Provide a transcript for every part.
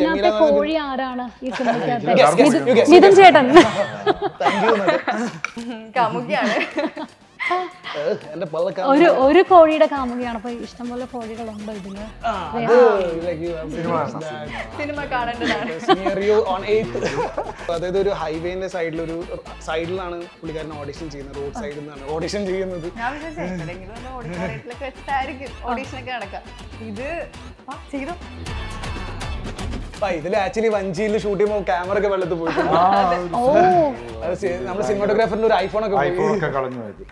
ഇതിനകത്തെ കോഴി ആരാണ് ഈ സിനിമയ്ക്കകത്തെ. മിഥുൻ ചേട്ടൻ. കാമുകിയാണ്. ഒരു ഒരു കോഴിയുടെ കാമുകയാണ്. അപ്പൊ ഇഷ്ടംപോലെ കോഴികളുണ്ടോ that. സിനിമ. അതായത് ഒരു ഹൈവേന്റെ സൈഡിൽ ഒരു സൈഡിലാണ് പുള്ളിക്കാരൻ ഓഡിഷൻ ചെയ്യുന്നത് റോഡ് സൈഡിൽ നിന്നാണ് ഓഡിഷൻ ചെയ്യുന്നത്. ഇത് ചെയ്തു. ഇതിൽ ആക്ച്വലി വഞ്ചിയിൽ ഷൂട്ട് ചെയ്യുമ്പോൾ ക്യാമറ ഒക്കെ വെള്ളത്തിൽ പോയിട്ടുണ്ട്. നമ്മുടെ സിനിമാറ്റോഗ്രാഫറിന്റെ ഒരു ഐഫോൺ ഒക്കെ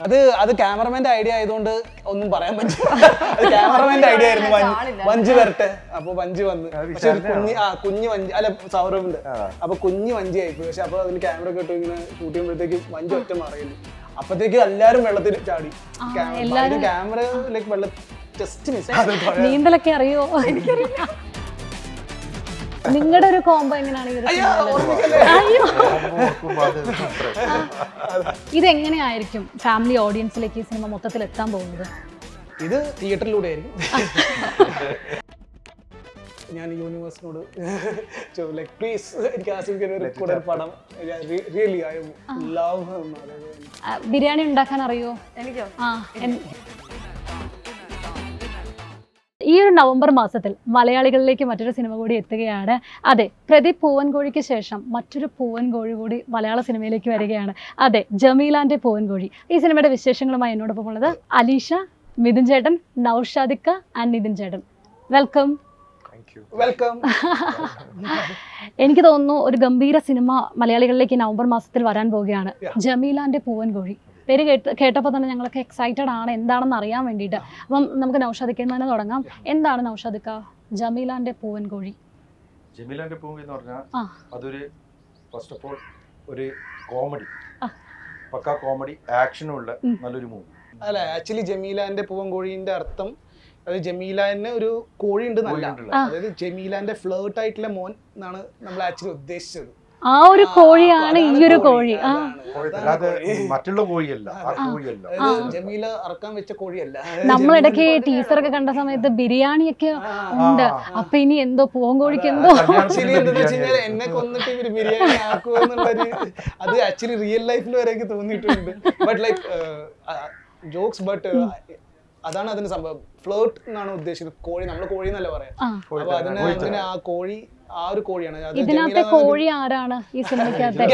അത് അത് ക്യാമറമാന്റെ ഐഡിയ ആയതുകൊണ്ട് ഒന്നും പറയാൻ പറ്റില്ല. അത് ക്യാമറമാന്റെ ഐഡിയ ആയിരുന്നു. വഞ്ചി- വരട്ടെ. അപ്പൊ വഞ്ചി വന്ന്. പക്ഷെ ഒരു കുഞ്ഞ് ആ കുഞ്ഞ് വഞ്ചി അല്ല സൗരഭിന്റെ അപ്പൊ കുഞ്ഞ് വഞ്ചി ആയിപ്പോയി പക്ഷെ അപ്പൊ അതിന് ക്യാമറ ഒക്കെ ഇട്ട് ഇങ്ങനെ ഷൂട്ട് ചെയ്യുമ്പോഴത്തേക്ക് വഞ്ചി ഒറ്റ മറയുന്നു അപ്പത്തേക്ക് എല്ലാരും വെള്ളത്തിൽ ചാടി. ക്യാമറ ലൈക്ക് വെള്ള ജസ്റ്റ് മിസ് നീന്തലൊക്കെ അറിയോ? നിങ്ങളുടെ ഒരു കോംബോ എങ്ങനെയാണ്. ഇതെങ്ങനെയായിരിക്കും ഫാമിലി ഓഡിയൻസിലേക്ക് ഈ സിനിമ മൊത്തത്തിൽ എത്താൻ പോകുന്നത്? ഇത് തിയേറ്ററിലൂടെ ആയിരിക്കും ഞാൻ യൂണിവേഴ്സിനോട് ലൈക്ക് പ്ലീസ് എനിക്ക് ആസ്വദിക്കുന്ന ഒരു കൂടെ ഒരു പടം റിയലി ഐ ലവ് ബിരിയാണി ഉണ്ടാക്കാൻ അറിയോ? എനിക്കോ? ആ ഈ ഒരു നവംബർ മാസത്തിൽ മലയാളികളിലേക്ക് മറ്റൊരു സിനിമ കൂടി എത്തുകയാണ്. അതെ പ്രദീപ് പൂവൻകോഴിക്ക് ശേഷം മറ്റൊരു പൂവൻകോഴി കൂടി മലയാള സിനിമയിലേക്ക് വരികയാണ്. അതെ ജമീലാന്റെ പൂവൻകോഴി. ഈ സിനിമയുടെ വിശേഷങ്ങളുമായി എന്നോടൊപ്പം ഉള്ളത് അലീഷ മിഥുൻ ചേട്ടൻ നൌഷാദിക്ക ആൻഡ് നിതിൻ ചേട്ടൻ. വെൽക്കം വെൽക്കം എനിക്ക് തോന്നുന്നു ഒരു ഗംഭീര സിനിമ മലയാളികളിലേക്ക് നവംബർ മാസത്തിൽ വരാൻ പോവുകയാണ്. ജമീലാന്റെ പൂവൻകോഴി. പേര് കേട്ട് കേട്ടപ്പോൾ തന്നെ ഞങ്ങളൊക്കെ എക്സൈറ്റഡ് ആണ്. എന്താണെന്ന് അറിയാൻ വേണ്ടിയിട്ട്. അപ്പം നമുക്ക് നൗഷാദിക്കയിൽ നിന്ന് തന്നെ തുടങ്ങാം. എന്താണ് നൗഷാദിക്ക ജമീലാന്റെ പൂവൻകോഴി ജമീലാന്റെ പൂവൻ എന്ന് പറഞ്ഞാൽ. അതൊരു ഫസ്റ്റ് ഓഫ് ഓൾ ഒരു കോമഡി പക്കാ കോമഡി ആക്ഷനും ഉള്ള നല്ലൊരു മൂവി അല്ല ആക്ച്വലി ജമീലാന്റെ പൂവൻകോഴിന്റെ അർത്ഥം അത് ജമീലാന് ഒരു കോഴി ഉണ്ട് നല്ല. അതായത് ജമീലാന്റെ ഫ്ലേർട്ട് ആയിട്ടുള്ള മോൻ എന്നാണ് നമ്മൾ ആക്ച്വലി ഉദ്ദേശിച്ചത്. ആ ഒരു കോഴിയാണ് ഈ ഒരു കോഴി. ആ. മറ്റുള്ള കോഴിയല്ല ആ കോഴിയല്ല. അതായത് ജമീല അറക്കാൻ വെച്ച കോഴിയല്ല. നമ്മളിടയ്ക്ക് ടീച്ചർ ഒക്കെ കണ്ട സമയത്ത് ബിരിയാണി ഒക്കെ ഉണ്ട്. അപ്പൊ ഇനി എന്തോ പൂവൻ പൂവൻകോഴിക്ക് എന്തോ എന്നെ കൊന്നിട്ട് ഇവർ ബിരിയാണി ആക്കുക എന്നുള്ളൊരു അത് ആക്ച്വലി റിയൽ ലൈഫിൽ വരെ എനിക്ക് തോന്നിയിട്ടുണ്ട് ബട്ട് ലൈക്ക് ജോക്സ് ബട്ട് അതാണ് അതിന് സംഭവം. ഫ്ലേർട്ട് എന്നാണ് ഉദ്ദേശിക്കുന്നത്. കോഴി നമ്മൾ കോഴി എന്നല്ല പറയാം. ആ. അപ്പൊ അതിന് അങ്ങനെ ആ കോഴി ആ ഒരു കോഴിയാണ്. ഇതിനകത്തെ കോഴി ആരാണ് ഈ സിനിമയ്ക്കകത്തെ?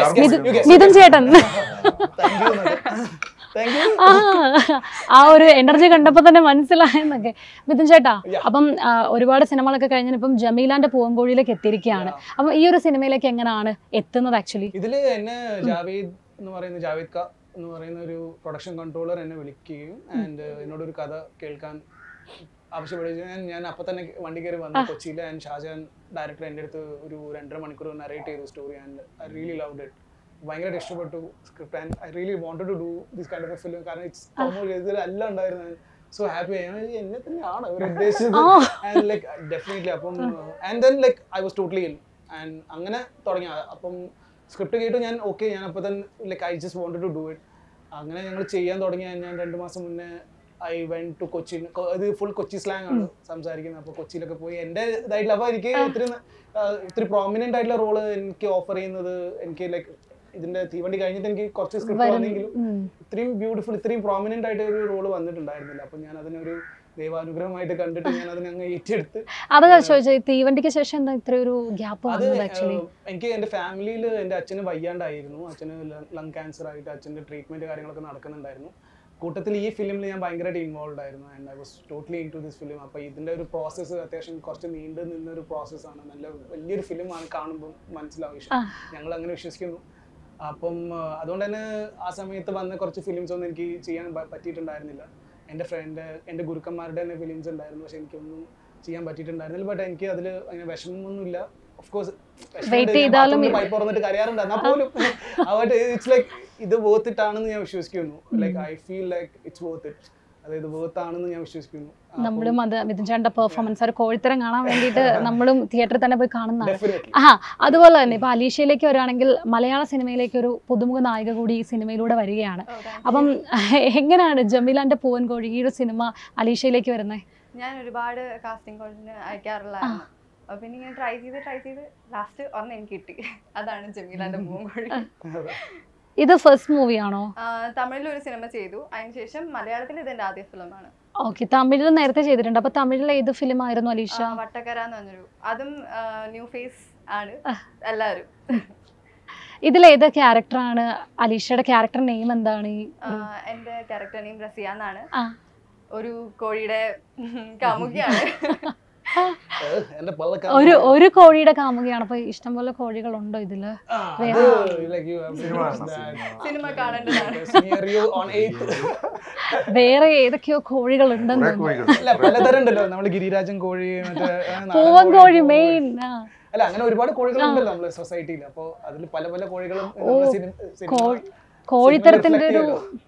മിഥുൻ- ചേട്ടൻ. ആ ആ ഒരു എനർജി കണ്ടപ്പോ തന്നെ മനസ്സിലായെന്നൊക്കെ. മിഥുൻ ചേട്ടാ അപ്പം ഒരുപാട് സിനിമകളൊക്കെ കഴിഞ്ഞാൽ ഇപ്പം ജമീലാന്റെ പൂവൻകോഴിയിലേക്ക് എത്തിയിരിക്കുകയാണ്. അപ്പം ഈ ഒരു സിനിമയിലേക്ക് എങ്ങനെയാണ് എത്തുന്നത് ആക്ച്വലി ഇതിൽ എന്നെ ജാവേദ് എന്ന് പറയുന്ന ജാവേദ് ക എന്ന് പറയുന്ന ഒരു പ്രൊഡക്ഷൻ കൺട്രോളർ എന്നെ വിളിക്കുകയും ആൻഡ് എന്നോട് ഒരു കഥ കേൾക്കാൻ ആവശ്യപ്പെടുകയും ഞാൻ അപ്പൊ തന്നെ വണ്ടി കയറി വന്നു. കൊച്ചിയിൽ ആൻഡ് ഷാജാൻ ഡയറക്ടർ എന്റെ അടുത്ത് ഒരു രണ്ടര മണിക്കൂർ നറേറ്റ് ചെയ്തു story and I really love it ഭയങ്കരമായിട്ട് ഇഷ്ടപ്പെട്ടു script and I really wanted to do this kind of film കാരണം ഇറ്റ്സ് എല്ലാം ഉണ്ടായിരുന്നു. സോ ഹാപ്പി എന്നെ തന്നെയാണ് അവർ ഉദ്ദേശിച്ചത്. ആൻഡ് ലൈക് ഡെഫിനറ്റ്ലി അപ്പം and then like I was totally in and അങ്ങനെ തുടങ്ങി. അപ്പം സ്ക്രിപ്റ്റ് കേട്ടു ഞാൻ ഓക്കെ ഞാൻ അപ്പോൾ തന്നെ like I just wanted to do it അങ്ങനെ ഞങ്ങൾ ചെയ്യാൻ തുടങ്ങി. ഞാൻ രണ്ട് മാസം മുന്നേ ഐ വെൻ ടു കൊച്ചിൻ അത് ഫുൾ കൊച്ചി സ്ലാങ് ആണ് സംസാരിക്കുന്നത്. അപ്പോൾ കൊച്ചിയിലൊക്കെ പോയി എന്റെ ഇതായിട്ടുള്ള അപ്പോൾ എനിക്ക് ഇത്രയും ഇത്ര പ്രോമിനന്റ് പ്രോമിനന്റ് ആയിട്ടുള്ള റോൾ എനിക്ക് ഓഫർ ചെയ്യുന്നത് എനിക്ക് ലൈക്ക് ഇതിന്റെ തീവണ്ടി കഴിഞ്ഞിട്ട് എനിക്ക് കുറച്ച് സ്ക്രിപ്റ്റ് വന്നെങ്കിലും ഇത്രയും ബ്യൂട്ടിഫുൾ ഇത്രയും പ്രോമിനന്റ് ആയിട്ട് ഒരു റോൾ വന്നിട്ടുണ്ടായിരുന്നില്ല. അപ്പോൾ ഞാൻ അതിനൊരു ദൈവാനുഗ്രഹമായിട്ട് കണ്ടിട്ട് ഞാൻ അതിനെ അങ്ങ് ഏറ്റെടുത്ത് അത് ചോദിച്ചത് തീവണ്ടിക്ക് ശേഷം എന്താ ഇത്ര ഒരു ഗ്യാപ്പ് അത് എനിക്ക് എന്റെ ഫാമിലിയിൽ എന്റെ അച്ഛന് വയ്യാണ്ടായിരുന്നു. അച്ഛന് ലങ് ക്യാൻസർ ആയിട്ട് അച്ഛന്റെ ട്രീറ്റ്മെന്റ് കാര്യങ്ങളൊക്കെ നടക്കുന്നുണ്ടായിരുന്നു. കൂട്ടത്തിൽ ഈ ഫിലിമിൽ ഞാൻ ഭയങ്കരമായിട്ട് ഇൻവോൾവ് ആയിരുന്നു. And I was totally into this film അപ്പോൾ ഇതിന്റെ ഒരു പ്രോസസ്സ് അത്യാവശ്യം കുറച്ച് നീണ്ടു നിന്ന ഒരു പ്രോസസ്സാണ് നല്ല വലിയൊരു ഫിലിമാണ് കാണുമ്പോൾ മനസ്സിലാവും. ഇഷ്ടം ഞങ്ങൾ അങ്ങനെ വിശ്വസിക്കുന്നു. അപ്പം അതുകൊണ്ട് തന്നെ ആ സമയത്ത് വന്ന കുറച്ച് ഫിലിംസ് ഒന്നും എനിക്ക് ചെയ്യാൻ പറ്റിയിട്ടുണ്ടായിരുന്നില്ല. എന്റെ ഫ്രണ്ട് എന്റെ ഗുരുക്കന്മാരുടെ തന്നെ ഫിലിംസ് ഉണ്ടായിരുന്നു. പക്ഷെ എനിക്കൊന്നും ചെയ്യാൻ പറ്റിയിട്ടുണ്ടായിരുന്നില്ല. ബട്ട് എനിക്ക് അതിൽ അങ്ങനെ വിഷമമൊന്നുമില്ല. ഓഫ് കോഴ്സ് Wait ചെയ്താലും പൈപ്പ് തുറന്നിട്ട് കരയാറുണ്ട്. എന്നാൽ പോലും അവിടെ ഇറ്റ്സ് ലൈക്ക് ഇത് വേർത്ത് ഇട്ടാണെന്ന് ഞാൻ വിശ്വസിക്കുന്നു. Like I feel like it's worth it അതായത് വേർത്ത് ആണെന്ന് ഞാൻ വിശ്വസിക്കുന്നു. നമ്മളും അത് മിഥുൻ ചേട്ടന്റെ പെർഫോമൻസ് ഒരു കോഴിത്തരം കാണാൻ വേണ്ടിയിട്ട് നമ്മളും തിയേറ്ററിൽ തന്നെ പോയി കാണുന്നതാണ്. ആ അതുപോലെ തന്നെ ഇപ്പൊ അലീഷയിലേക്ക് വരികയാണെങ്കിൽ മലയാള സിനിമയിലേക്ക് ഒരു പുതുമുഖ നായിക കൂടി ഈ സിനിമയിലൂടെ വരികയാണ്. അപ്പം എങ്ങനെയാണ് ജമീലാന്റെ പൂവൻ കോഴി ഈ ഒരു സിനിമ അലീഷയിലേക്ക് വരുന്നത്? ഞാൻ ഒരുപാട് കാസ്റ്റിംഗ് കോളിന് അയക്കാറുള്ളതാണ്. അപ്പൊ പിന്നെ ഇങ്ങനെ ട്രൈ ചെയ്ത് ട്രൈ ചെയ്ത് ലാസ്റ്റ് ഒരെണ്ണം എനിക്ക് കിട്ടി. അതാണ് ജമീലാന്റെ പൂങ്കോഴി ഇത് ഫസ്റ്റ് മൂവിയാണോ ആണോ? തമിഴിൽ ഒരു സിനിമ ചെയ്തു. അതിനുശേഷം മലയാളത്തിൽ ഇത് എന്റെ ആദ്യ ഫിലിമാണ് ഓക്കെ തമിഴിൽ നേരത്തെ ചെയ്തിട്ടുണ്ട്. അപ്പൊ തമിഴിൽ ഏത് ഫിലിം ആയിരുന്നു അലീഷ? വട്ടക്കര എന്ന് പറഞ്ഞൊരു. അതും ന്യൂ ഫേസ് ആണ്. എല്ലാവരും. ഇതിൽ ഏത് ക്യാരക്ടറാണ് അലീഷയുടെ ക്യാരക്ടർ നെയിം എന്താണ്? എന്റെ ക്യാരക്ടർ നെയിം റസിയ എന്നാണ്. ഒരു കോഴിയുടെ കാമുകിയാണ്. ഒരു ഒരു കോഴിയുടെ കാമുകയാണ്. അപ്പൊ ഇഷ്ടംപോലെ കോഴികളുണ്ടോ ഇതിൽ? വേറെ? ഏതൊക്കെയോ കോഴികൾ. ഉണ്ടെന്ന് അല്ല പലതരം ഉണ്ടല്ലോ നമ്മൾ ഗിരിരാജൻ കോഴി പൂവൻ കോഴി, മെയിൻ അല്ല അങ്ങനെ ഒരുപാട് കോഴികളുണ്ടല്ലോ നമ്മളെ സൊസൈറ്റിയിൽ അപ്പോ അതിൽ പല പല കോഴികളും കോഴിത്തരത്തിന്റെ ഒരു reflect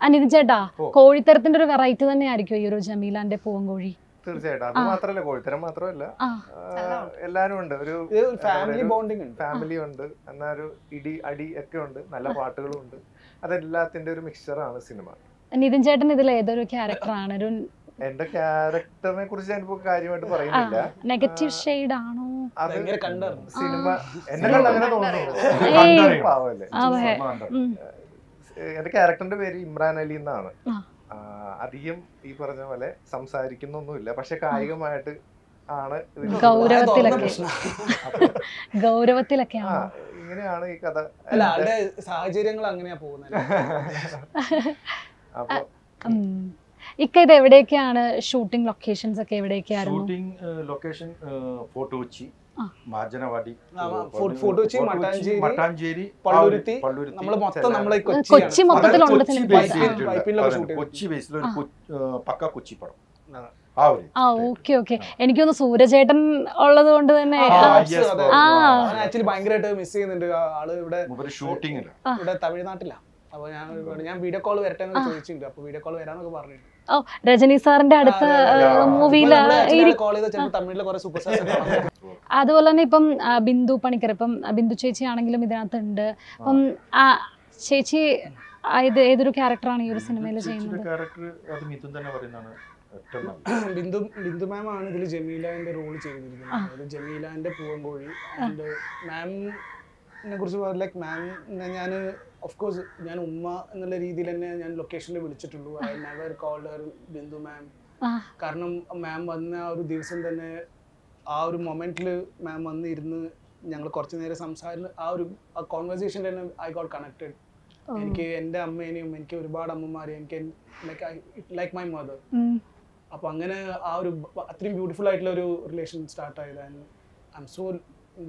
അനിത് ചേട്ടാ കോഴിത്തരത്തിന്റെ ഒരു വെറൈറ്റി തന്നെ ആയിരിക്കും ഈ ഒരു ജമീലാന്റെ പൂവൻ കോഴി? തീർച്ചയായിട്ടും. അത് മാത്രല്ല കോഴിത്തരം മാത്രമല്ല. എല്ലാരും ഉണ്ട്. ഒരു ഫാമിലി ബോണ്ടിങ് ഉണ്ട്. ഫാമിലി ഉണ്ട്. എന്നാ ഒരു ഇടി അടി ഒക്കെ ഉണ്ട്. നല്ല പാട്ടുകളും ഉണ്ട്. അതെല്ലാത്തിന്റെ ഒരു മിക്സ്ചറാണ് സിനിമ നിതിൻ ചേട്ടൻ ഇതിൽ ഏതൊരു ക്യാരക്ടറാണ് ഒരു എന്റെ ക്യാരക്ടറിനെ കുറിച്ച് ഞാനിപ്പോ കാര്യമായിട്ട് പറയുന്നില്ല. നെഗറ്റീവ് ഷെയ്ഡ് ആണോ? അത് സിനിമ എന്നെ കണ്ടങ്ങനെ അങ്ങനെ തോന്നുന്നു. പാവല്ലേ. എന്റെ ക്യാരക്ടറിന്റെ പേര് ഇമ്രാൻ അലി എന്നാണ്. അധികം ഈ പറഞ്ഞ പോലെ സംസാരിക്കുന്നൊന്നുമില്ല. പക്ഷെ കായികമായിട്ട് ആണ് ഗൗരവത്തിലൊക്കെ. ഗൗരവത്തിലൊക്കെ. ഇങ്ങനെയാണ് ഈ കഥ. അല്ല അവിടെ സാഹചര്യങ്ങൾ അങ്ങനെയാ പോകുന്നത്. അപ്പൊ. ഇക്ക ഇത് എവിടെയൊക്കെയാണ് ഷൂട്ടിംഗ് ലൊക്കേഷൻസ് ഒക്കെ എവിടെയൊക്കെയായിരുന്നു shooting location fort Kochi. Fort- Kochi, Mattancherry, Mattancherry Palluruthy, Palluruthy മൊത്തം നമ്മളെ കൊച്ചി മൊത്തത്തിലുണ്ട് കൊച്ചി ബേസിൽ ഒരു പക്ക കൊച്ചി പടം. ആ. Okay okay. എനിക്കൊന്ന് സൂര്യചേട്ടൻ ഉള്ളത് കൊണ്ട് തന്നെ ആക്ച്വലി ഭയങ്കരമായിട്ട് മിസ് ചെയ്യുന്നുണ്ട്. ആൾ ഇവിടെ ഇവിടെ തമിഴ്നാട്ടിലാ. അപ്പൊ ഞാൻ ഞാൻ വീഡിയോ കോൾ വരട്ടെ എന്ന് ചോദിച്ചിട്ടുണ്ട്. അപ്പൊ വീഡിയോ കോൾ വരാന്നൊക്കെ പറഞ്ഞു ഓ രജനി സാറിന്റെ അടുത്ത മൂവിയിൽ കോൾ ചെയ്ത ചിലപ്പോൾ തമിഴിലെ സൂപ്പർ സ്റ്റാർസ് അതുപോലെ തന്നെ ഇപ്പം ബിന്ദു പണിക്കർ ഇപ്പം ബിന്ദു ചേച്ചി ആണെങ്കിലും ഇതിനകത്ത് ഉണ്ട് അപ്പം ആ, ചേച്ചി ഇത് ഏതൊരു ക്യാരക്ടറാണ് ഈ ഒരു സിനിമയിൽ ചെയ്യുന്നത്? ബിന്ദു ബിന്ദു മാം ആണ് ഇതിൽ ജമീലാന്റെ റോൾ ചെയ്തിരിക്കുന്നത്. അതായത് ജമീലാന്റെ പൂവൻകോഴി ആൻഡ് മാമിനെ കുറിച്ച് ലൈക്ക് മാം ഞാൻ ഓഫ് കോഴ്സ് ഞാൻ ഉമ്മ എന്നുള്ള രീതിയിൽ തന്നെ ഞാൻ ലൊക്കേഷനിൽ വിളിച്ചിട്ടുള്ളൂ. I never called Bindu ma'am കാരണം മാം വന്ന ആ ഒരു ദിവസം തന്നെ ആ ഒരു മൊമെന്റിൽ മാം വന്ന് ഇരുന്ന് ഞങ്ങൾ കുറച്ച് നേരം സംസാരിച്ച് ആ ഒരു കോൺവെർസേഷൻ തന്നെ ഐ ഗോട്ട് കണക്റ്റഡ്. എനിക്ക് എന്റെ അമ്മേനെയും എനിക്ക് ഒരുപാട് അമ്മമാരെയും എനിക്ക് ലൈക്ക് ലൈക്ക് മൈ മദർ അപ്പോൾ അപ്പൊ അങ്ങനെ ആ ഒരു അത്രയും ബ്യൂട്ടിഫുൾ ആയിട്ടുള്ള ഒരു റിലേഷൻ സ്റ്റാർട്ട് ആയത് ഐ എം സോ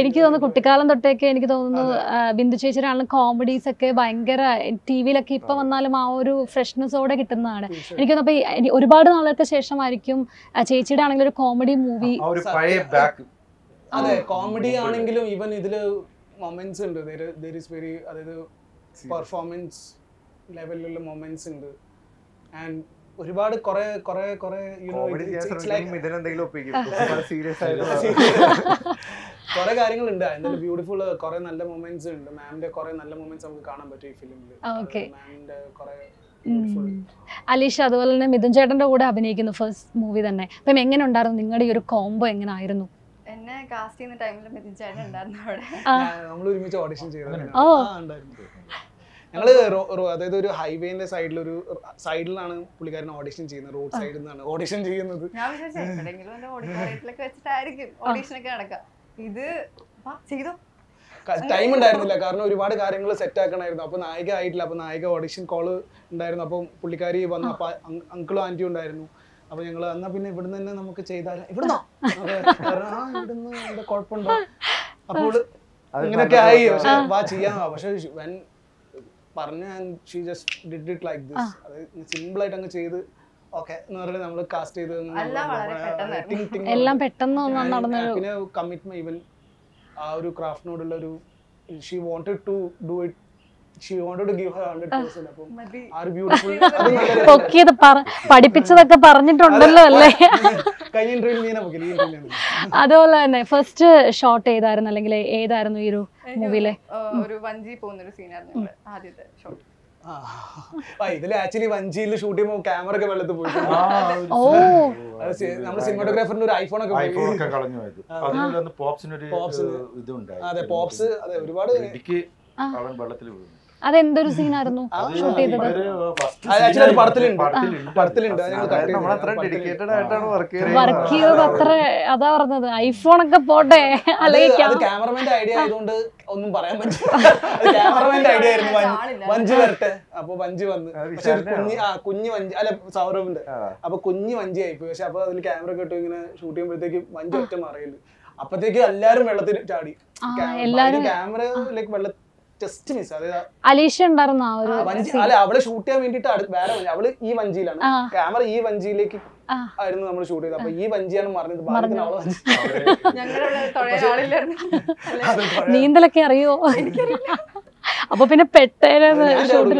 എനിക്ക് തോന്നുന്നു കുട്ടിക്കാലം തൊട്ടേക്ക് എനിക്ക് തോന്നുന്നു ബിന്ദു ചേച്ചിയുടെ കോമഡീസ് ഒക്കെ ഭയങ്കര ടി വിയിലൊക്കെ ഇപ്പൊ വന്നാലും ആ ഒരു ഫ്രഷ്നെസ്സോടെ കിട്ടുന്നതാണ്. എനിക്ക് തോന്നുന്നു അപ്പൊ ഒരുപാട് നാളുകൾക്ക് ശേഷമായിരിക്കും ചേച്ചിയുടെ ആണെങ്കിലും ഒരു കോമഡി മൂവി ആ ഒരു പഴയ ബാക്ക് അതെ കോമഡി ആണെങ്കിലും ഇവൻ ഇതിൽ മൊമെന്റ്സ് ഉണ്ട്. വെരി അതായത് പെർഫോമൻസ് ലെവലിലുള്ള മൊമെന്റ്സ് ഉണ്ട്. ആൻഡ് ഒരുപാട് കുറെ കുറെ കുറെ കുറെ കാര്യങ്ങളുണ്ട്. അതിന്റെ ബ്യൂട്ടിഫുൾ കുറെ നല്ല മൊമെന്റ്സ് ഉണ്ട്. മാമിന്റെ കുറെ നല്ല മൊമെന്റ്സ് നമുക്ക് കാണാൻ പറ്റും ഈ ഫിലിമിൽ മാമിന്റെ കുറെ അലീഷ അതുപോലെ തന്നെ മിഥുൻ ചേട്ടന്റെ കൂടെ അഭിനയിക്കുന്നു ഫസ്റ്റ് മൂവി തന്നെ. അപ്പം എങ്ങനെ ഉണ്ടായിരുന്നു? നിങ്ങളുടെ ഈ ഒരു കോംബോ എങ്ങനെ ആയിരുന്നു എന്നെ കാസ്റ്റ് ചെയ്യുന്ന ടൈമിൽ മിഥുൻ ചേട്ടൻ ഉണ്ടായിരുന്നു അവിടെ. നമ്മൾ ഒരുമിച്ച് ഓഡിഷൻ ചെയ്തത് റോ- അതായത് ഒരു ഹൈവേന്റെ സൈഡിൽ ഒരു സൈഡിലാണ് പുള്ളിക്കാരൻ ഓഡിഷൻ ചെയ്യുന്നത് റോഡ് സൈഡിൽ നിന്നാണ് ഓഡിഷൻ ചെയ്യുന്നത്. ഇത് വാ, ചെയ്തോ. ടൈം ഉണ്ടായിരുന്നില്ല കാരണം ഒരുപാട് കാര്യങ്ങൾ സെറ്റ് ആക്കണമായിരുന്നു അപ്പൊ നായിക ആയിട്ടില്ല അപ്പൊ നായിക ഓഡിഷൻ കോൾ ഉണ്ടായിരുന്നു. അപ്പം പുള്ളിക്കാരി വന്നു അപ്പൊ അങ്കിളും ആന്റിയും ഉണ്ടായിരുന്നു. അപ്പൊ ഞങ്ങൾ എന്നാ പിന്നെ ഇവിടുന്ന് തന്നെ നമുക്ക് ചെയ്താൽ ഇവിടുന്നോ? കുഴപ്പമുണ്ടോ? അപ്പോൾ ഇങ്ങനെയൊക്കെ ആയി. പക്ഷെ വാ ചെയ്യാൻ. പക്ഷെ വെൻ പറഞ്ഞ she just did it like this അത് സിമ്പിൾ ആയിട്ട് അങ്ങ് ചെയ്ത്. ഓക്കെ എന്ന് പറഞ്ഞിട്ട് നമ്മൾ കാസ്റ്റ് ചെയ്ത് അങ്ങ് എല്ലാം. പെട്ടെന്ന് പിന്നെ കമ്മിറ്റ്മെന്റ് ഈവൻ ആ ഒരു ക്രാഫ്റ്റിനോടുള്ള ഒരു she wanted to do it she wanted to give her hundred percent അപ്പം മതി. ആ ഒരു ബ്യൂട്ടിഫുൾ അത് നല്ല പൊക്കിയത് പറ പഠിപ്പിച്ചതൊക്കെ പറഞ്ഞിട്ടുണ്ടല്ലോ അല്ലേ? കഴിഞ്ഞ അതുപോലെ തന്നെ ഫസ്റ്റ് ഷോട്ട് ഏതായിരുന്നു? അല്ലെങ്കിൽ ഏതായിരുന്നു ഈ ഒരു മൂവിയിലെ ഒരു വഞ്ചി പോകുന്ന ഒരു സീനായിരുന്നു ഞങ്ങൾ ആദ്യത്തെ ഷോട്ട് ആ ആ, ഇതിൽ ആക്ച്വലി വഞ്ചിയിൽ ഷൂട്ട് ചെയ്യുമ്പോൾ ക്യാമറ ഒക്കെ വെള്ളത്തിൽ പോയിട്ടുണ്ട് ഓ. നമ്മുടെ സിനിമാറ്റോഗ്രാഫറിന്റെ ഒരു ഐഫോൺ ഒക്കെ ഐഫോൺ പോയി ഒക്കെ കളഞ്ഞു പോയത്. പോപ്സിന്. ഏഹ്, ഇതുണ്ടായി. അതെ പോപ്സ് അതെ ഒരുപാട് അവൻ വെള്ളത്തിൽ വീണു. അതെന്തൊരു സീനായിരുന്നു ഷൂട്ട് ചെയ്തത്? വർക്ക് വർക്ക് ചെയ്തത്. അത്ര അതാ പറഞ്ഞത്. ഐഫോൺ ഒക്കെ പോട്ടെ. അല്ലെങ്കിൽ അത് ക്യാമറമാന്റെ ഐഡിയ ആയതുകൊണ്ട് ഒന്നും പറയാൻ പറ്റില്ല. ഐഡിയ ആയിരുന്നു. വഞ്ചി- വരട്ടെ. അപ്പൊ വഞ്ചി വന്ന്. അത് പക്ഷെ ഒരു കുഞ്ഞി ആ കുഞ്ഞി വഞ്ചി അല്ല സൗരഭിന്റെ അപ്പൊ കുഞ്ഞി വഞ്ചി ആയിപ്പോയി. പക്ഷെ അപ്പൊ അതിൽ ക്യാമറ ഒക്കെ ഇട്ട് ഇങ്ങനെ ഷൂട്ട് ചെയ്യുമ്പോഴത്തേക്ക് വഞ്ചി ഒറ്റ മറിയില്ല. അപ്പത്തേക്ക് എല്ലാരും വെള്ളത്തിൽ ചാടി. ആ, എല്ലാരും- ക്യാമറ ലൈക്ക് വെള്ള ജസ്റ്റ് മിസ് അതായത് അലീഷ ഉണ്ടായിരുന്നു ആ ഒരു വഞ്ചി. അല്ല അവളെ ഷൂട്ട് ചെയ്യാൻ വേണ്ടിട്ട് വേറെ വഞ്ചി അവൾ ഈ വഞ്ചിയിലാണ്. ക്യാമറ ഈ വഞ്ചിയിലേക്ക് ആ. ആയിരുന്നു നമ്മൾ ഷൂട്ട് ചെയ്തത്. അപ്പൊ ഈ വഞ്ചിയാണ് മറിഞ്ഞത്. ഭാഗ്യത്തിന് അവളെ വഞ്ചി. ഞങ്ങളുടെ തുഴയ ആളില്ലായിരുന്നു. അത് കുറെ- നീന്തലൊക്കെ അറിയോ? അപ്പൊ പിന്നെ പെട്ടേനെ ഞാൻ.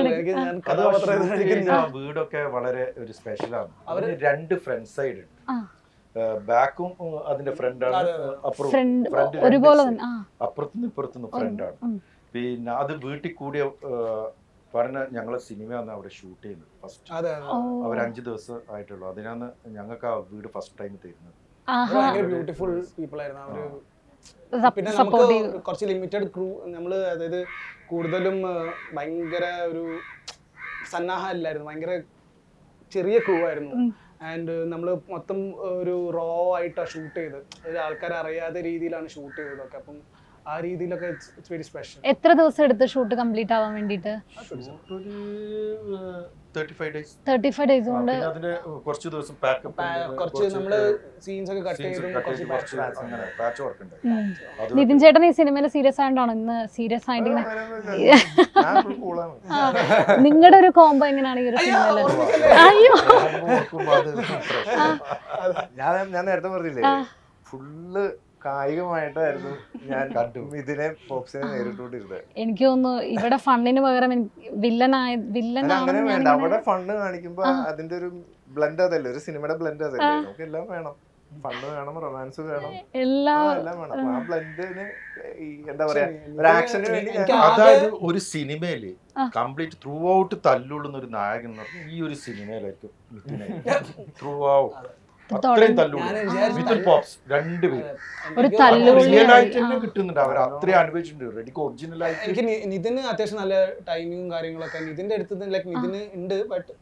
എനിക്ക് ഞാൻ അത് കഥാപാത്രം shoot എനിക്ക് ആ വീടൊക്കെ വളരെ ഒരു സ്പെഷ്യലാണ് അവർ അവർ രണ്ട് ഫ്രണ്ട് സൈഡ് ആ. ബാക്കും അതിന്റെ ഫ്രണ്ടാണ് അതെ, അതെ. അപ്പുറം ഫ്രണ്ട് front രണ്ട് ഒരുപോലെ side. തന്നെ ആ. അപ്പുറത്തുനിന്ന് ഇപ്പുറത്തുനിന്ന് ഫ്രണ്ടാണ് ഉം. പിന്നെ അത് വീട്ടിൽ കൂടിയ പറഞ്ഞ ഞങ്ങളെ സിനിമയാണ് അവിടെ ഷൂട്ട് ചെയ്യുന്നത്. ഫസ്റ്റ് അവർ അഞ്ച് ദിവസം ആയിട്ടുള്ളൂ. അതിനാണ് ഞങ്ങൾക്ക് ആ വീട് ഫസ്റ്റ് ടൈം തരുന്നത്. ബ്യൂട്ടിഫുൾ പീപ്പിൾ ആയിരുന്നു. അവർ പിന്നെ നമുക്ക് കുറച്ച് ലിമിറ്റഡ് ക്രൂ നമ്മൾ അതായത് കൂടുതലും ഭയങ്കര ഒരു സന്നാഹമല്ലായിരുന്നു ഭയങ്കര ചെറിയ ക്രൂ ആയിരുന്നു. ആൻഡ് നമ്മൾ മൊത്തം ഒരു റോ ആയിട്ടാണ് ഷൂട്ട് ചെയ്തത്. അതായത് ആൾക്കാർ അറിയാത്ത രീതിയിലാണ് ഷൂട്ട് ചെയ്തതൊക്കെ. അപ്പം ആ രീതിയിലൊക്കെ ഇറ്റ്സ് വെരി സ്പെഷ്യൽ എത്ര ദിവസം എടുത്ത് ഷൂട്ട് കംപ്ലീറ്റ് ആവാൻ വേണ്ടിയിട്ട്? ഒരു തേർട്ടി ഫൈവ് ഡേയ്സ് കൊണ്ട് കുറച്ച് ദിവസം പാക്കപ്പ് കുറച്ച് നമ്മൾ സീൻസ് ഒക്കെ കട്ട് ചെയ്തും. നിതിൻ ചേട്ടൻ ഈ സിനിമയിൽ സീരിയസ് ആയിട്ടാണോ ഇന്ന് സീരിയസ് ആയിട്ട് ഞാൻ കൂളാണ് നിങ്ങളുടെ ഒരു കോംബോ എങ്ങനെയാണ് ഈ ഒരു സിനിമയിൽ അയ്യോ. ഞാൻ നേരത്തെ പറഞ്ഞില്ലേ ഫുള്ള് കായികമായിട്ടായിരുന്നു ഞാൻ കണ്ടു. ഇതിനെ ഫോക്സിനെ നേരിട്ടുകൊണ്ടിരുന്നത്. എനിക്ക് തോന്നുന്നു ഇവിടെ ഫണ്ണിന് പകരം വില്ലനായ വില്ലൻ അങ്ങനെ വേണ്ട. അവിടെ ഫണ്ട് കാണിക്കുമ്പോ അതിന്റെ ഒരു ബ്ലെൻഡ് അതല്ലേ? ഒരു സിനിമയുടെ ബ്ലെൻഡ് അതല്ലേ? നമുക്ക് എല്ലാം വേണം. ഫണ്ട് വേണം റൊമാൻസ് വേണം. എല്ലാം വേണം. ആ ബ്ലെൻഡിന് ഈ എന്താ പറയാ ഒരു ആക്ഷന് വേണ്ടി എനിക്ക് അതായത് ഒരു സിനിമയിൽ കംപ്ലീറ്റ് ത്രൂ ഔട്ട് തല്ലുള്ളുന്ന ഒരു നായകൻ ഈ ഒരു സിനിമയിലായിരിക്കും ത്രൂ ഔട്ട് അത്രയും പോപ്സ് രണ്ടുപേരും കിട്ടുന്നുണ്ട് അവർ അത്രയും അനുഭവിച്ചിട്ടുണ്ട്. റെഡിക്ക് ഒറിജിനൽ ആയിട്ട് എനിക്ക് നിതിന് അത്യാവശ്യം നല്ല ടൈമിങ്ങും കാര്യങ്ങളൊക്കെ. നിതിന്റെ അടുത്ത് ലൈക്ക് നിതിന് ഉണ്ട് ബട്ട്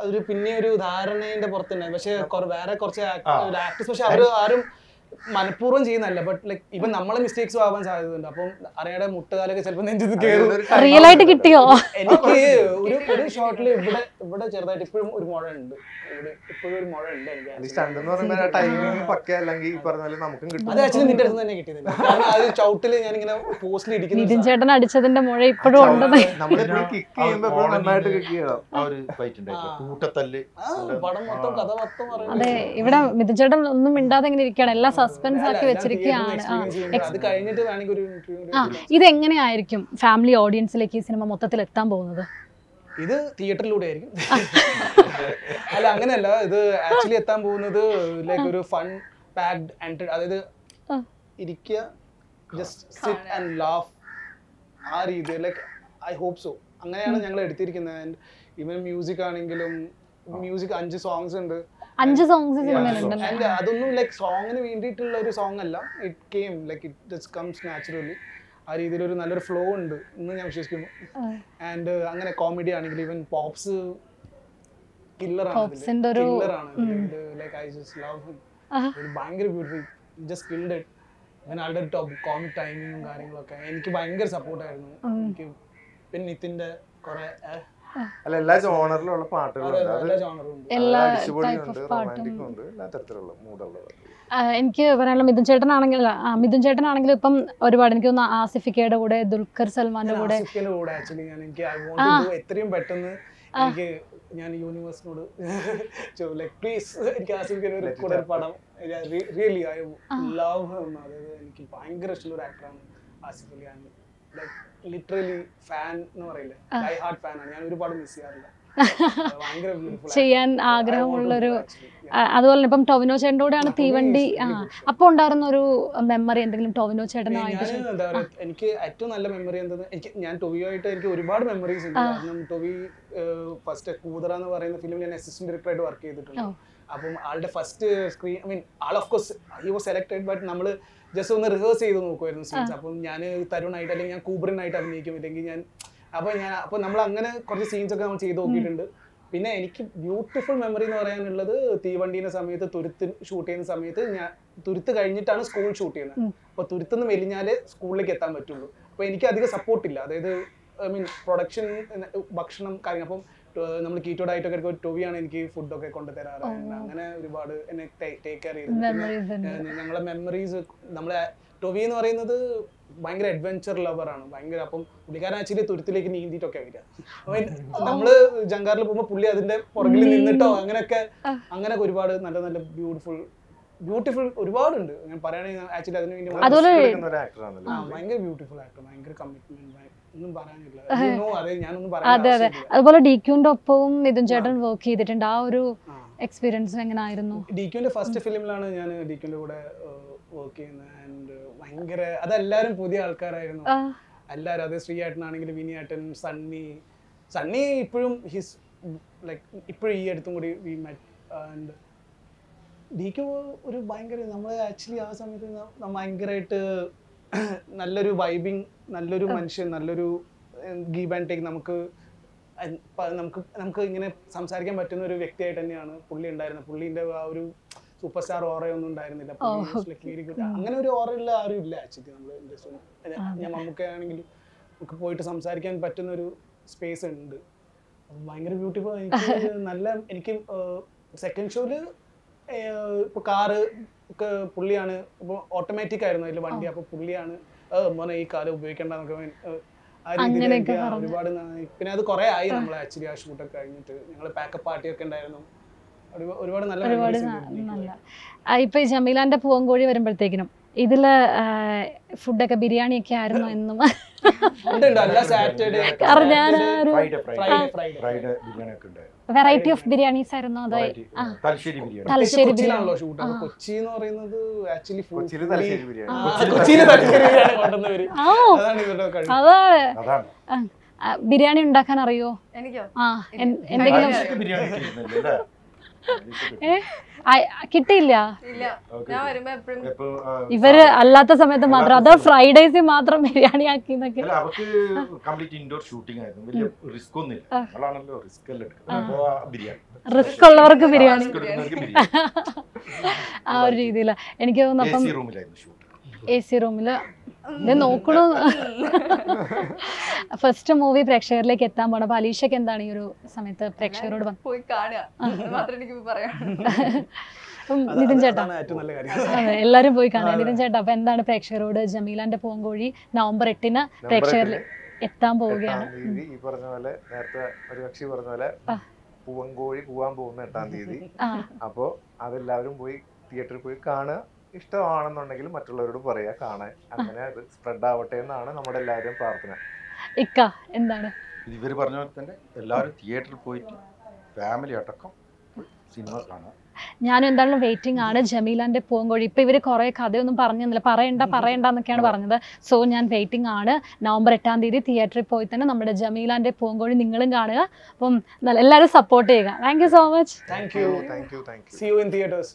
ഒരു പിന്നെ ഒരു ധാരണയുടെ പുറത്തുണ്ടായി പക്ഷെ കൊറ- വേറെ കുറച്ച്. ആക്ടേഴ്സ് പക്ഷെ അവർ ആരും മനഃപൂർവം ചെയ്യുന്നല്ല ബട്ട് ലൈക് ഇപ്പൊ നമ്മളെ മിസ്റ്റേക്സ് ആവാൻ സാധ്യതയുണ്ട്. അപ്പം അറിയാതെ മുട്ടുകാലൊക്കെ ചിലപ്പോൾ നെഞ്ചത് കയറും റിയൽ ആയിട്ട് കിട്ടിയോ? എനിക്ക് ഒരു ഒരു ഷോട്ടിൽ ഇവിടെ ഇവിടെ ചെറുതായിട്ട് ഇപ്പോഴും ഒരു മുഴ ഉണ്ട്. ഇവിടെ ഇപ്പോഴും ഒരു മുഴ ഉണ്ട് അത് ആക്ച്വലി നിന്റെ അടുത്ത് തന്നെ കിട്ടിയത് അത് ഞാൻ ഇങ്ങനെ പോസ്റ്റിൽ ഇരിക്കുന്ന നിതിൻ ചേട്ടൻ അടിച്ചതിന്റെ മുഴ ഇപ്പോഴും. കൂട്ടത്തല്ല്. പടം മൊത്തം കഥ മൊത്തം പറയുന്നത് അതെ ഇവിടെ മിഥുൻ ചേട്ടൻ ഒന്നും മിണ്ടാതെ ഇങ്ങനെ ഇരിക്കുകയാണ്. എല്ലാം സസ്പെൻസ് ആക്കി വെച്ചിരിക്കുകയാണ് ആ ഇത് എങ്ങനെയായിരിക്കും ഫാമിലി ഓഡിയൻസിലേക്ക് ഈ സിനിമ മൊത്തത്തിൽ എത്താൻ പോകുന്നത്? ഇത് തിയേറ്ററിലൂടെ ആയിരിക്കും. അല്ല അങ്ങനെയല്ല. ഇത് ആക്ച്വലി എത്താൻ പോകുന്നത് ലൈക്ക് ഒരു ഫൺ പാക്ഡ് ആൻഡ് അതായത് ആ. ഇരിക്കുക ജസ്റ്റ് സിറ്റ് ആൻഡ് ലാഫ് ആ രീതി ലൈക്ക് ഐ ഹോപ്പ് സോ അങ്ങനെയാണ് ഞങ്ങൾ എടുത്തിരിക്കുന്നത്. ആൻഡ് ഇവൻ മ്യൂസിക് ആണെങ്കിലും മ്യൂസിക് അഞ്ച് സോങ്സ് ഉണ്ട്. അഞ്ച് സോങ്സ് And സിനിമയിലുണ്ടല്ലോ അതൊന്നും ലൈക്ക് സോങ്ങിന് വേണ്ടിയിട്ടുള്ള ഒരു സോങ് അല്ല. It came like it just comes naturally ആ രീതിയിൽ ഒരു നല്ലൊരു ഫ്ലോ ഉണ്ട് എന്ന് ഞാൻ വിശ്വസിക്കുന്നു. ആൻഡ് അങ്ങനെ കോമഡി ആണെങ്കിൽ ഈവൻ പോപ്സ് കില്ലറാണ് ലൈക്ക് ഐ ജസ്റ്റ് ലവ്. ഭയങ്കര ബ്യൂട്ടിഫുൾ ജസ്റ്റ് കിൽഡ് ഇറ്റ് ഞാൻ ആളുടെ ടോപ്പ് കോമിക് ടൈമിങ്ങും കാര്യങ്ങളൊക്കെ. എനിക്ക് ഭയങ്കര സപ്പോർട്ടായിരുന്നു എനിക്ക് പിന്നെ നിത്തിന്റെ കുറെ അല്ല എല്ലാ ജോണറിലുള്ള പാട്ടുകളുണ്ട്. അടിച്ചുപൊളിയുണ്ട് type of പാട്ടും. ഉണ്ട് എല്ലാ തരത്തിലുള്ള മൂടുള്ളത് എനിക്ക് പറയാനുള്ള മിഥുൻ ചേട്ടനാണെങ്കിൽ ആ, മിഥുൻ ചേട്ടനാണെങ്കിലും ഇപ്പം ഒരുപാട് എനിക്ക് തോന്നുന്നു ആസിഫിക്കയുടെ കൂടെ ദുൽഖർ സൽമാന്റെ കൂടെ. ആക്ച്വലി ഞാൻ എനിക്ക് ഐ വോണ്ട് ടു എത്രയും പെട്ടെന്ന് എനിക്ക് ഞാൻ യൂണിവേഴ്സിനോട് ലൈക്ക് പ്ലീസ് എനിക്ക് ആസിഫിക്കയുടെ ഒരു കൂടെ ഒരു പടം റിയലി ഐ ലവ് അതായത് എനിക്ക് ഭയങ്കര ഇഷ്ടമുള്ള ഒരു ആക്ടറാണ് Asif Ali like like literally fan എന്ന് പറയില്ലേ? ഡൈ ഹാർട്ട് ഫാനാണ് ഞാൻ ഒരുപാട് മിസ് ചെയ്യാറില്ല. ചെയ്യാൻ ആഗ്രഹമുള്ളൊരു അതുപോലെ ഇപ്പം ടൊവിനോ ചേട്ടന്റെ കൂടെയാണ് തീവണ്ടി അപ്പോൾ ഉണ്ടായിരുന്ന ഒരു മെമ്മറി എന്തെങ്കിലും ടൊവിനോ ചേട്ടനായിട്ട് എന്താ എനിക്ക് ഏറ്റവും നല്ല മെമ്മറി എന്തെന്ന് എനിക്ക് ഞാൻ ടൊവിയോ ആയിട്ട് എനിക്ക് ഒരുപാട് മെമ്മറീസ് ഉണ്ട്. കാരണം ടൊവി ഫസ്റ്റ് കൂതറ എന്ന് പറയുന്ന ഫിലിം ഞാൻ അസിസ്റ്റന്റ് ഡയറക്ടർ ആയിട്ട് വർക്ക് ചെയ്തിട്ടുണ്ട്. അപ്പം ആളുടെ first screen I mean all of course he was selected but നമ്മൾ ജസ്റ്റ് ഒന്ന് റിഹേഴ്സ് ചെയ്ത് നോക്കുമായിരുന്നു സീൻസ് അപ്പം ഞാൻ തരുണായിട്ട് അല്ലെങ്കിൽ ഞാൻ കൂബറിനായിട്ട് അഭിനയിക്കും ഇല്ലെങ്കിൽ ഞാൻ അപ്പോൾ ഞാൻ അപ്പോൾ നമ്മൾ അങ്ങനെ കുറച്ച് സീൻസ് ഒക്കെ നമ്മൾ ചെയ്ത് നോക്കിയിട്ടുണ്ട്. പിന്നെ എനിക്ക് ബ്യൂട്ടിഫുൾ മെമ്മറി എന്ന് പറയാനുള്ളത് തീവണ്ടീന്റെ സമയത്ത് തുരുത്ത് ഷൂട്ട് ചെയ്യുന്ന സമയത്ത് ഞാൻ തുരുത്ത് കഴിഞ്ഞിട്ടാണ് സ്കൂൾ ഷൂട്ട് ചെയ്യുന്നത്. അപ്പോൾ തുരുത്തുനിന്ന് മെലിഞ്ഞാലേ സ്കൂളിലേക്ക് എത്താൻ പറ്റുള്ളൂ. അപ്പോൾ എനിക്ക് അധികം സപ്പോർട്ടില്ല അതായത് ഐ മീൻ പ്രൊഡക്ഷൻ ഭക്ഷണം കാര്യങ്ങൾ. അപ്പം നമ്മൾ കീറ്റോ ഡയറ്റൊക്കെ എടുക്കുമ്പോൾ ടോവിയാണ് എനിക്ക് ഫുഡൊക്കെ കൊണ്ടുതരാറ്. തരാറ് അങ്ങനെ ഒരുപാട് എന്നെ ടേക്ക് കെയർ ചെയ്തു ഞങ്ങളെ മെമ്മറീസ് നമ്മളെ ടോവി എന്ന് പറയുന്നത് ഭയങ്കര അഡ്വഞ്ചർ ലവറാണ് ഭയങ്കര അപ്പം പുള്ളിക്കാരൻ ആക്ച്വലി തുരുത്തിലേക്ക് നീന്തിയിട്ടൊക്കെ വരിക. നമ്മൾ ജങ്കാറിൽ പോകുമ്പോൾ പുള്ളി അതിന്റെ പുറകിൽ നിന്നിട്ടോ അങ്ങനെയൊക്കെ അങ്ങനെയൊക്കെ ഒരുപാട് നല്ല നല്ല ബ്യൂട്ടിഫുൾ ബ്യൂട്ടിഫുൾ ഒരുപാടുണ്ട്. ഞാൻ പറയുകയാണെങ്കിൽ ആക്ച്വലി അതിന് വേണ്ടി ഭയങ്കര ബ്യൂട്ടിഫുൾ ആക്ടർ ഭയങ്കര കമ്മിറ്റ്മെന്റ് ഒന്നും പറയാനില്ല. You know, അതെ അതെ അതുപോലെ ഡിക്യൂന്റെ ഒപ്പവും മിഥുൻ ചേട്ടൻ വർക്ക് ചെയ്തിട്ടുണ്ട്. ആ ഒരു എക്സ്പീരിയൻസ് എങ്ങനെ ആയിരുന്നു ഡിക്യൂന്റെ ഫസ്റ്റ് ഫിലിമിലാണ് ഞാൻ ഡിക്യൂന്റെ കൂടെ വർക്ക് ചെയ്യുന്നത്. ആൻഡ് ഭയങ്കര അതെല്ലാരും പുതിയ ആൾക്കാരായിരുന്നു. എല്ലാവരും അത് വിനി ഏട്ടൻ സണ്ണി. സണ്ണി ഇപ്പോഴും ഹിസ് ലൈക്ക് ഇപ്പോഴും ഈ അടുത്തും കൂടി വി മെറ്റ് ആൻഡ് ഡിക്ക് ഒരു ഭയങ്കര നമ്മൾ ആക്ച്വലി ആ സമയത്ത് ഭയങ്കരമായിട്ട് നല്ലൊരു വൈബിങ് നല്ലൊരു മനുഷ്യൻ നല്ലൊരു ഗീബ് ആൻഡ് ടേക്ക് നമുക്ക് നമുക്ക് നമുക്ക് ഇങ്ങനെ സംസാരിക്കാൻ പറ്റുന്ന ഒരു വ്യക്തിയായിട്ട് തന്നെയാണ് പുള്ളി ഉണ്ടായിരുന്നത്. പുള്ളിന്റെ ആ ഒരു സൂപ്പർ സ്റ്റാർ ഓറയൊന്നും ഉണ്ടായിരുന്നില്ല. അങ്ങനെ ഒരു ഓറയുള്ള ആരും ഇല്ല ആക്ച്വലി നമ്മൾ ഞാൻ മമ്മൂക്ക ആണെങ്കിലും നമുക്ക് പോയിട്ട് സംസാരിക്കാൻ പറ്റുന്ന ഒരു സ്പേസ് ഉണ്ട്. ഭയങ്കര ബ്യൂട്ടിഫുൾ എനിക്ക് നല്ല എനിക്ക് സെക്കൻഡ് ഷോയിൽ ഇപ്പൊ കാറ് ഒക്കെ പുള്ളിയാണ്. ഇപ്പൊ ഓട്ടോമാറ്റിക് ആയിരുന്നു അതിൽ വണ്ടി. അപ്പൊ പുള്ളിയാണ് "ഏ, മോനെ ഈ കാറ് ഉപയോഗിക്കേണ്ടെന്നൊക്കെ ആ രീതിയിൽ ഒരുപാട് പിന്നെ അത് കുറെ ആയി നമ്മൾ ആക്ച്വലി ആ ഷൂട്ടൊക്കെ കഴിഞ്ഞിട്ട്. ഞങ്ങൾ പാക്കപ്പ് പാർട്ടിയൊക്കെ ഉണ്ടായിരുന്നു. ഒരുപാട് നല്ല ഇപ്പൊ ജമീലാന്റെ പൂവൻകോഴി വരുമ്പോഴത്തേക്കിനും ഇതിൽ ഫുഡൊക്കെ ബിരിയാണി ഒക്കെ ആയിരുന്നു എന്നും. കാരണം ഞാൻ ഒരു വെറൈറ്റി ഓഫ് ബിരിയാണീസ് ആയിരുന്നു അതെ. തലശ്ശേരി ബിരിയാണി. തലശ്ശേരി ബിരിയാണി. ഷൂട്ട് അപ്പൊ കൊച്ചി എന്ന് പറയുന്നത് ആക്ച്വലി കൊച്ചിയിൽ തലശ്ശേരി ബിരിയാണി. കൊച്ചിയിൽ തലശ്ശേരി ബിരിയാണി കൊണ്ടുവന്നവര്. അതാണ് ബിരിയാണി ഉണ്ടാക്കാൻ അറിയോ? എനിക്കോ? ആ എന്തെങ്കിലും കിട്ടിയില്ല. ഇല്ല. ഞാൻ വരുമ്പോ എപ്പോഴും ഇപ്പൊ, ഇവർ അല്ലാത്ത സമയത്ത് മാത്രം അതോ ഫ്രൈഡേസ് മാത്രം ബിരിയാണി ആക്കി റിസ്ക് ഉള്ളവർക്ക് ബിരിയാണി. ആ ഒരു രീതിയിലാണ് എനിക്ക് തോന്നുന്നു അപ്പം ഷൂട്ട്. എ സി റൂമിൽ ഇത് നോക്കണോ? ഫസ്റ്റ് മൂവി പ്രേക്ഷകരിലേക്ക് എത്താൻ പോണം. അപ്പൊ അലീഷയ്ക്ക് എന്താണ് ഈ ഒരു സമയത്ത് പ്രേക്ഷകരോട് പോയി നിതിൻ ചേട്ടാ. എല്ലാരും പോയി കാണാം നിതിൻ ചേട്ടാ അപ്പൊ എന്താണ് പ്രേക്ഷകരോട് ജമീലാന്റെ പൂങ്കോഴി നവംബർ എട്ടിന് പ്രേക്ഷകരിൽ എത്താൻ പോവുകയാണ്? ഈ പറഞ്ഞ പോലെ നേരത്തെ ഒരു കക്ഷി പറഞ്ഞ പോലെ പൂവൻകോഴി പോവാൻ പോകുന്ന എട്ടാം തീയതി. അപ്പോ അതെല്ലാവരും പോയി തിയേറ്ററിൽ പോയി കാണുക. ഇഷ്ടമാണെന്നുണ്ടെങ്കിൽ മറ്റുള്ളവരോട് പറയാ കാണാൻ. അങ്ങനെ അത് സ്പ്രെഡ് ആവട്ടെ എന്നാണ് നമ്മുടെ എല്ലാവരും പ്രാർത്ഥന. ഇക്ക എന്താണ്? ഇവർ പറഞ്ഞ പോലെ തന്നെ എല്ലാവരും തിയേറ്ററിൽ പോയിട്ട് ഫാമിലി അടക്കം സിനിമ കാണാം. ഞാനും എന്തായാലും വെയിറ്റിംഗ് ആണ്. ജമീലാന്റെ പൂങ്കോഴി ഇപ്പൊ ഇവർ കുറെ കഥയൊന്നും പറഞ്ഞു തന്നില്ല പറയണ്ട പറയണ്ട എന്നൊക്കെയാണ് പറഞ്ഞത്. സോ ഞാൻ വെയിറ്റിംഗ് ആണ്. നവംബർ എട്ടാം തീയതി തിയേറ്ററിൽ പോയി തന്നെ നമ്മുടെ ജമീലാന്റെ പൂങ്കോഴി നിങ്ങളും കാണുക. അപ്പം എല്ലാവരും സപ്പോർട്ട് ചെയ്യുക. Thank you so much thank you thank you thank you see you in theatres